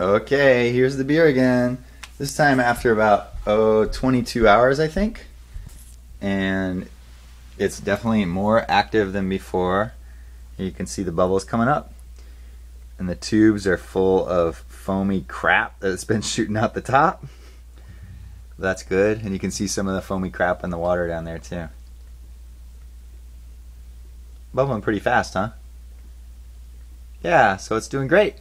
Okay, here's the beer again. This time after about oh 22 hours, I think. And it's definitely more active than before. You can see the bubbles coming up. And the tubes are full of foamy crap that's been shooting out the top. That's good. And you can see some of the foamy crap in the water down there too. Bubbling pretty fast, huh? Yeah, so it's doing great.